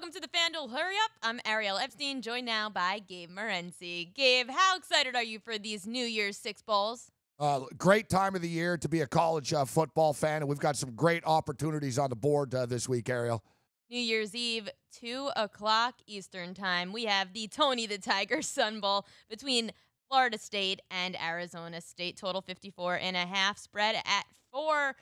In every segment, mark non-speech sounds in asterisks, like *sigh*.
Welcome to the FanDuel Hurry Up. I'm Ariel Epstein, joined now by Gabe Morency. Gabe, how excited are you for these New Year's Six Bowls? Uh, great time of the year to be a college uh, football fan, and we've got some great opportunities on the board uh, this week, Ariel. New Year's Eve, 2 o'clock Eastern Time. We have the Tony the Tiger *laughs* Sun Bowl between Florida State and Arizona State. Total 54 and a half. Spread at four,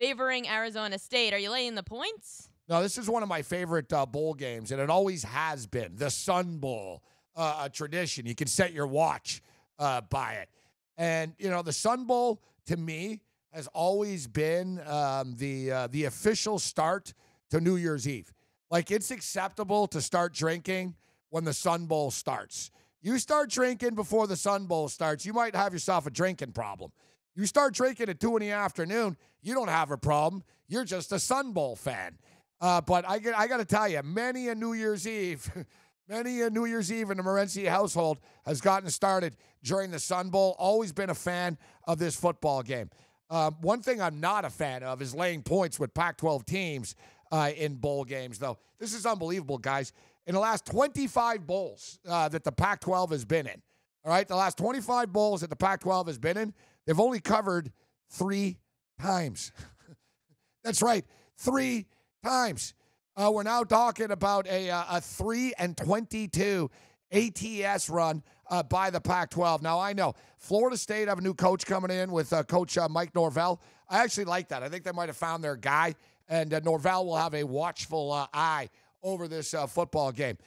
favoring Arizona State. Are you laying the points? No, this is one of my favorite uh, bowl games, and it always has been the Sun Bowl, uh, a tradition. You can set your watch uh, by it. And, you know, the Sun Bowl, to me, has always been um, the, uh, the official start to New Year's Eve. Like, it's acceptable to start drinking when the Sun Bowl starts. You start drinking before the Sun Bowl starts, you might have yourself a drinking problem. You start drinking at two in the afternoon, you don't have a problem. You're just a Sun Bowl fan. Uh, but I, I got to tell you, many a New Year's Eve, *laughs* many a New Year's Eve in the Morency household has gotten started during the Sun Bowl. Always been a fan of this football game. Um, one thing I'm not a fan of is laying points with Pac 12 teams uh, in bowl games, though. This is unbelievable, guys. In the last 25 bowls uh, that the Pac 12 has been in, all right, the last 25 bowls that the Pac 12 has been in, they've only covered three times. *laughs* That's right, three times. Uh, we're now talking about a, uh, a 3 and 22 ATS run uh, by the Pac 12. Now, I know Florida State have a new coach coming in with uh, Coach uh, Mike Norvell. I actually like that. I think they might have found their guy, and uh, Norvell will have a watchful eye over this football game.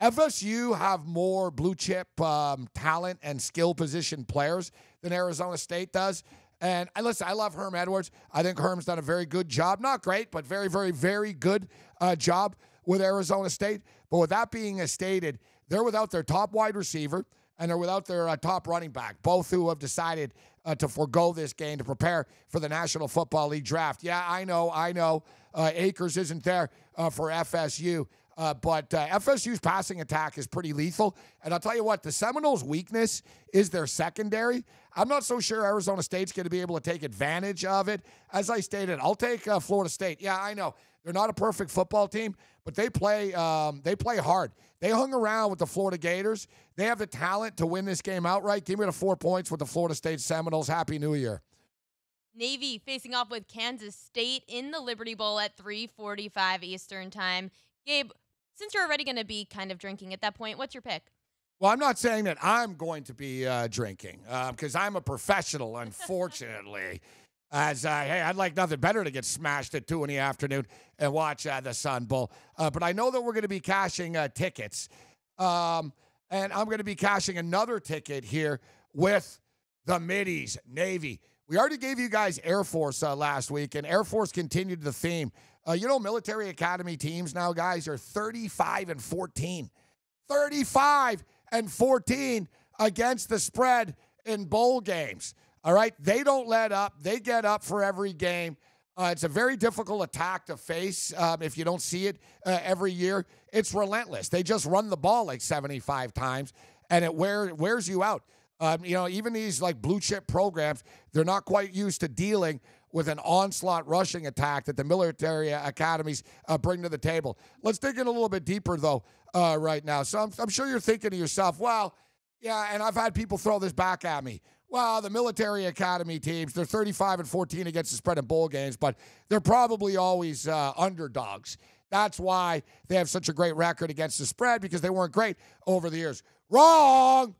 FSU have more blue chip um, talent and skill position players than Arizona State does. And I listen, I love Herm Edwards. I think Herm's done a very good job. Not great, but very, very, very good uh, job with Arizona State. But with that being stated, they're without their top wide receiver and they're without their uh, top running back, both who have decided uh, to forego this game to prepare for the National Football League draft. Yeah, I know, I know. Uh, Akers isn't there uh, for FSU. Uh, but uh, FSU's passing attack is pretty lethal. And I'll tell you what, the Seminoles' weakness is their secondary. I'm not so sure Arizona State's going to be able to take advantage of it. As I stated, I'll take uh, Florida State. Yeah, I know they're not a perfect football team, but they play um, they play hard. They hung around with the Florida Gators. They have the talent to win this game outright. Give me the four points with the Florida State Seminoles. Happy New Year. Navy facing off with Kansas State in the Liberty Bowl at 3:45 Eastern Time. Gabe, since you're already going to be kind of drinking at that point, what's your pick? Well, I'm not saying that I'm going to be uh, drinking because um, I'm a professional, *laughs* unfortunately. As uh, hey, I'd like nothing better to get smashed at two in the afternoon and watch uh, the Sun Bowl. Uh, but I know that we're going to be cashing uh, tickets, um, and I'm going to be cashing another ticket here with the Middies Navy. We already gave you guys Air Force uh, last week, and Air Force continued the theme. Uh, you know, military academy teams now, guys, are 35 and 14. 35 and 14 against the spread in bowl games. All right. They don't let up, they get up for every game. Uh, it's a very difficult attack to face um, if you don't see it uh, every year. It's relentless. They just run the ball like 75 times, and it wear, wears you out. Um, you know, even these like blue chip programs, they're not quite used to dealing with an onslaught rushing attack that the military academies uh, bring to the table. Let's dig in a little bit deeper, though, uh, right now. So I'm, I'm sure you're thinking to yourself, well, yeah, and I've had people throw this back at me. Well, the military academy teams, they're 35 and 14 against the spread in bowl games, but they're probably always uh, underdogs. That's why they have such a great record against the spread because they weren't great over the years. Wrong!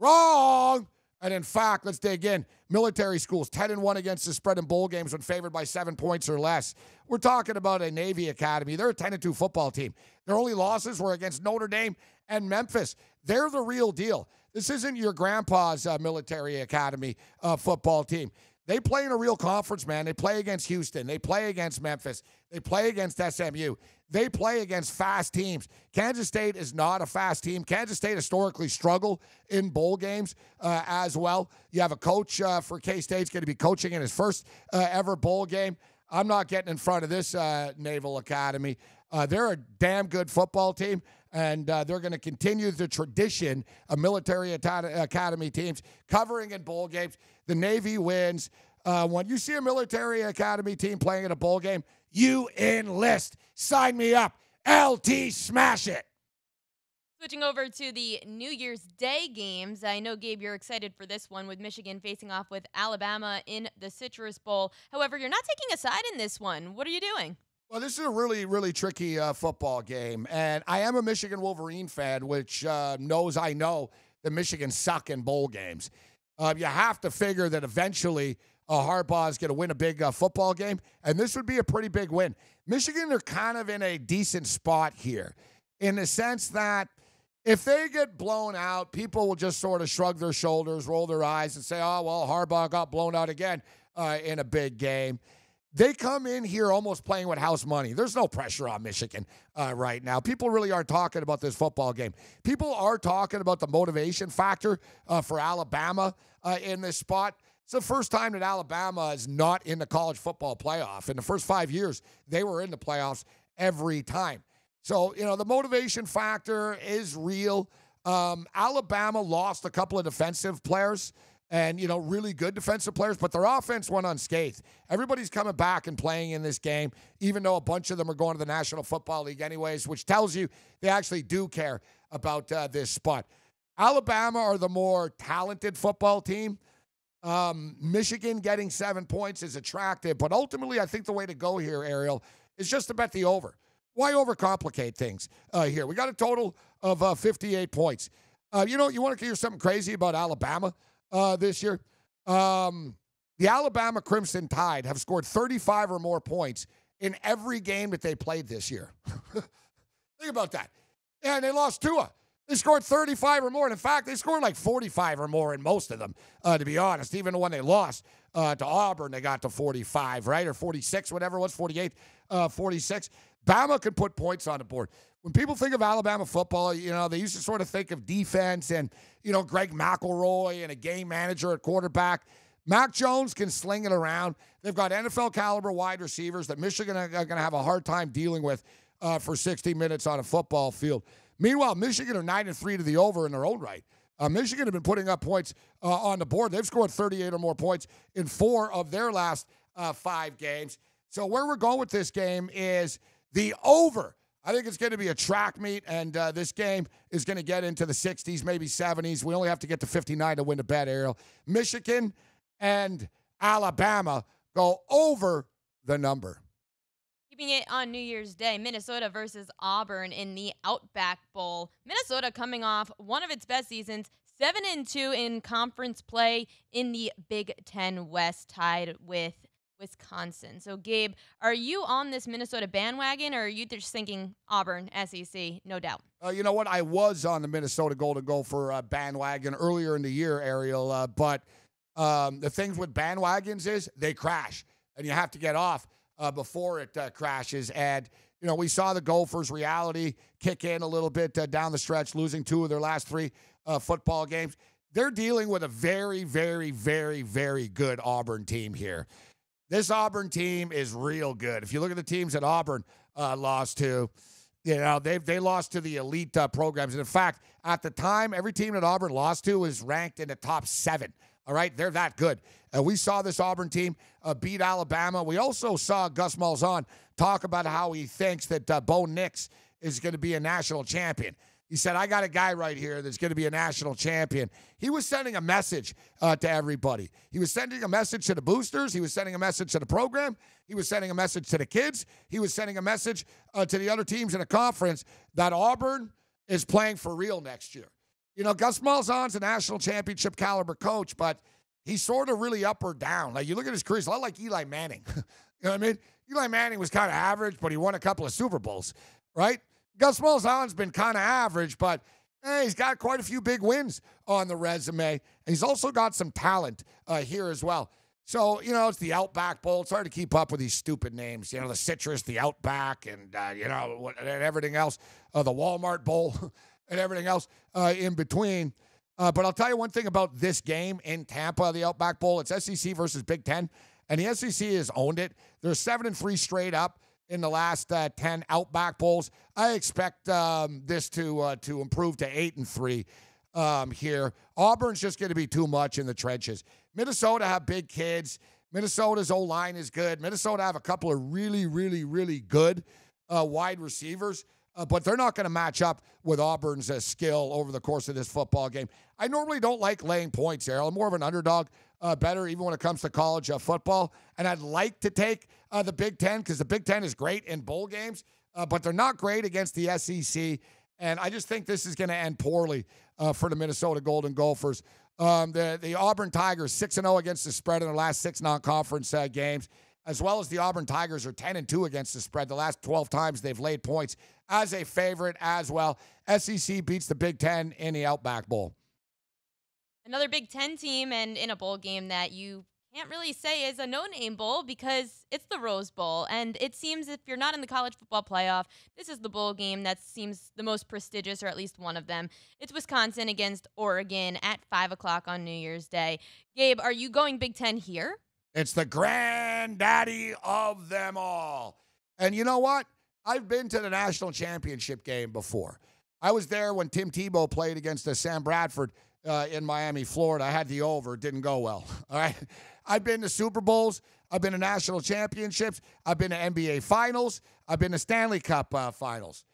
Wrong! And in fact, let's dig in. Military schools, 10 and 1 against the spread in bowl games when favored by seven points or less. We're talking about a Navy Academy. They're a 10 and 2 football team. Their only losses were against Notre Dame and Memphis. They're the real deal. This isn't your grandpa's uh, military academy uh, football team. They play in a real conference, man. They play against Houston. They play against Memphis. They play against SMU. They play against fast teams. Kansas State is not a fast team. Kansas State historically struggle in bowl games uh, as well. You have a coach uh, for K State's going to be coaching in his first uh, ever bowl game. I'm not getting in front of this uh, Naval Academy. Uh, they're a damn good football team, and uh, they're going to continue the tradition of military academy teams covering in bowl games. The Navy wins. when you see a military academy team playing in a bowl game, you enlist. Sign me up. LT smash it. Switching over to the New Year's Day games, I know, Gabe, you're excited for this one with Michigan facing off with Alabama in the Citrus Bowl. However, you're not taking a side in this one. What are you doing? Well, this is a really, really tricky uh, football game. And I am a Michigan Wolverine fan, which uh, knows I know that Michigan suck in bowl games. Uh, you have to figure that eventually uh, Harbaugh is going to win a big uh, football game, and this would be a pretty big win. Michigan are kind of in a decent spot here in the sense that if they get blown out, people will just sort of shrug their shoulders, roll their eyes, and say, oh, well, Harbaugh got blown out again uh, in a big game. They come in here almost playing with house money. There's no pressure on Michigan uh, right now. People really aren't talking about this football game. People are talking about the motivation factor uh, for Alabama uh, in this spot. It's the first time that Alabama is not in the college football playoff. In the first five years, they were in the playoffs every time. So, you know, the motivation factor is real. Um, Alabama lost a couple of defensive players and, you know, really good defensive players, but their offense went unscathed. Everybody's coming back and playing in this game, even though a bunch of them are going to the National Football League, anyways, which tells you they actually do care about uh, this spot. Alabama are the more talented football team. Um, Michigan getting seven points is attractive, but ultimately, I think the way to go here, Ariel, is just to bet the over. Why overcomplicate things uh, here? We got a total of uh, 58 points. Uh, you know, you want to hear something crazy about Alabama uh, this year? Um, the Alabama Crimson Tide have scored 35 or more points in every game that they played this year. *laughs* Think about that. And they lost Tua. They scored 35 or more. And in fact, they scored like 45 or more in most of them, uh, to be honest. Even when they lost uh, to Auburn, they got to 45, right? Or 46, whatever it was, 48, uh, 46. Bama can put points on the board. When people think of Alabama football, you know, they used to sort of think of defense and, you know, Greg McElroy and a game manager at quarterback. Mac Jones can sling it around. They've got NFL caliber wide receivers that Michigan are going to have a hard time dealing with uh, for 60 minutes on a football field. Meanwhile, Michigan are nine and three to the over in their own right. Uh, Michigan have been putting up points uh, on the board. They've scored 38 or more points in four of their last uh, five games. So where we're going with this game is the over. I think it's going to be a track meet, and uh, this game is going to get into the 60s, maybe 70s. We only have to get to 59 to win the bet, Ariel. Michigan and Alabama go over the number. Keeping it on New Year's Day, Minnesota versus Auburn in the Outback Bowl. Minnesota coming off one of its best seasons, 7 and 2 in conference play in the Big 10 West tied with Wisconsin. So Gabe, are you on this Minnesota bandwagon or are you just thinking Auburn SEC, no doubt? Uh, you know what? I was on the Minnesota Golden Gopher uh, bandwagon earlier in the year, Ariel, uh, but um, the things with bandwagons is they crash and you have to get off uh, before it uh, crashes. And, you know, we saw the Gophers' reality kick in a little bit uh, down the stretch, losing two of their last three uh, football games. They're dealing with a very, very, very, very good Auburn team here. This Auburn team is real good. If you look at the teams that Auburn uh, lost to, you know, they they lost to the elite uh, programs. And in fact, at the time, every team that Auburn lost to was ranked in the top seven. All right, they're that good. We saw this Auburn team uh, beat Alabama. We also saw Gus Malzahn talk about how he thinks that uh, Bo Nix is going to be a national champion. He said, I got a guy right here that's going to be a national champion. He was sending a message uh, to everybody. He was sending a message to the boosters. He was sending a message to the program. He was sending a message to the kids. He was sending a message uh, to the other teams in the conference that Auburn is playing for real next year. You know, Gus Malzahn's a national championship caliber coach, but he's sort of really up or down. Like you look at his career, he's a lot like Eli Manning. *laughs* you know what I mean? Eli Manning was kind of average, but he won a couple of Super Bowls, right? Gus Malzahn's been kind of average, but hey, he's got quite a few big wins on the resume. He's also got some talent uh, here as well. So, you know, it's the Outback Bowl. It's hard to keep up with these stupid names. You know, the Citrus, the Outback, and, uh, you know, and everything else. Uh, the Walmart Bowl. *laughs* and everything else uh, in between. Uh, but I'll tell you one thing about this game in Tampa, the Outback Bowl. It's SEC versus Big Ten, and the SEC has owned it. They're seven and three straight up in the last uh, ten Outback Bowls. I expect um, this to uh, to improve to eight and three um, here. Auburn's just going to be too much in the trenches. Minnesota have big kids. Minnesota's O line is good. Minnesota have a couple of really, really, really good uh, wide receivers. Uh, but they're not going to match up with Auburn's uh, skill over the course of this football game. I normally don't like laying points, Ariel. I'm more of an underdog uh, better, even when it comes to college uh, football. And I'd like to take uh, the Big Ten because the Big Ten is great in bowl games, uh, but they're not great against the SEC. And I just think this is going to end poorly for the Minnesota Golden Gophers. Um, the, the Auburn Tigers, 6 0 against the spread in their last six non conference games as well as the Auburn Tigers are 10 and 2 against the spread. The last 12 times they've laid points as a favorite as well. SEC beats the Big Ten in the Outback Bowl. Another Big Ten team and in a bowl game that you can't really say is a no name bowl because it's the Rose Bowl. And it seems if you're not in the college football playoff, this is the bowl game that seems the most prestigious, or at least one of them. It's Wisconsin against Oregon at 5 o'clock on New Year's Day. Gabe, are you going Big Ten here? It's the granddaddy of them all. And you know what? I've been to the national championship game before. I was there when Tim Tebow played against uh, Sam Bradford uh, in Miami, Florida. I had the over. It didn't go well. *laughs* All right. I've been to Super Bowls. I've been to national championships. I've been to NBA finals. I've been to Stanley Cup uh, finals.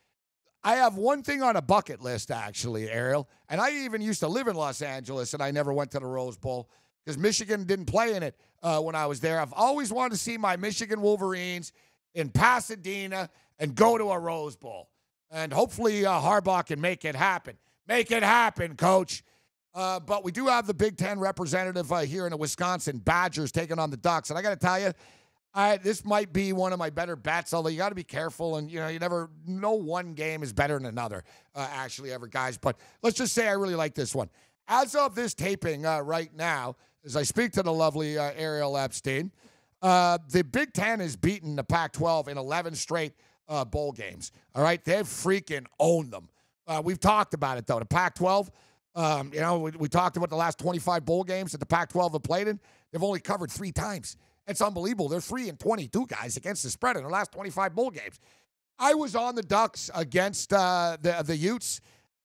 I have one thing on a bucket list, actually, Ariel. And I even used to live in Los Angeles and I never went to the Rose Bowl because Michigan didn't play in it uh, when I was there. I've always wanted to see my Michigan Wolverines in Pasadena and go to a Rose Bowl. And hopefully uh, Harbaugh can make it happen. Make it happen, coach. Uh, but we do have the Big Ten representative uh, here in the Wisconsin Badgers taking on the Ducks. And I got to tell you, I, this might be one of my better bets, although you got to be careful. And, you know, you never, no one game is better than another, uh, actually, ever, guys. But let's just say I really like this one. As of this taping uh, right now, as I speak to the lovely uh, Ariel Epstein, uh, the Big Ten has beaten the Pac 12 in 11 straight bowl games. All right. They've freaking owned them. We've talked about it, though. The Pac 12, um, you know, we, we, talked about the last 25 bowl games that the Pac 12 have played in. They've only covered three times. It's unbelievable. They're 3 and 22 guys against the spread in the last 25 bowl games. I was on the Ducks against uh, the, the Utes.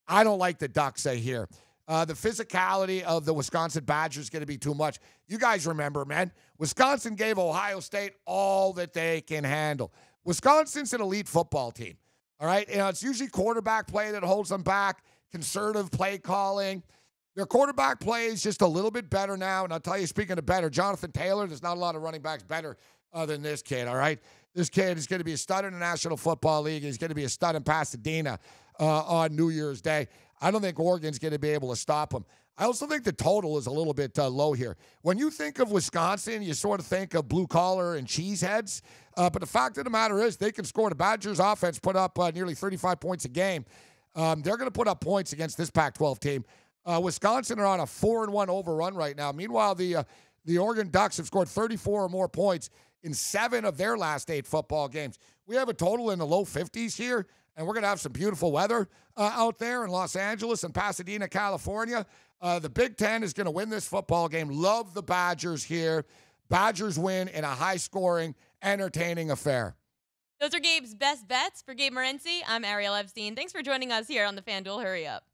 I don't like the Ducks uh, here. Uh, the physicality of the Wisconsin Badgers is going to be too much. You guys remember, man, Wisconsin gave Ohio State all that they can handle. Wisconsin's an elite football team. All right. You know, it's usually quarterback play that holds them back, conservative play calling. Their quarterback play is just a little bit better now. And I'll tell you, speaking of better, Jonathan Taylor, there's not a lot of running backs better uh, than this kid. All right. This kid is going to be a stud in the National Football League. He's going to be a stud in Pasadena uh, on New Year's Day. I don't think Oregon's going to be able to stop him. I also think the total is a little bit uh, low here. When you think of Wisconsin, you sort of think of blue collar and cheeseheads. Uh, but the fact of the matter is, they can score. The Badgers' offense put up uh, nearly 35 points a game. Um, they're going to put up points against this Pac-12 team. Uh, Wisconsin are on a four and one overrun right now. Meanwhile, the uh, the Oregon Ducks have scored 34 or more points in seven of their last eight football games. We have a total in the low 50s here and we're going to have some beautiful weather uh, out there in Los Angeles and Pasadena, California. Uh, the Big Ten is going to win this football game. Love the Badgers here. Badgers win in a high scoring, entertaining affair. Those are Gabe's best bets. For Gabe Morency, I'm Ariel Epstein. Thanks for joining us here on the FanDuel Hurry Up.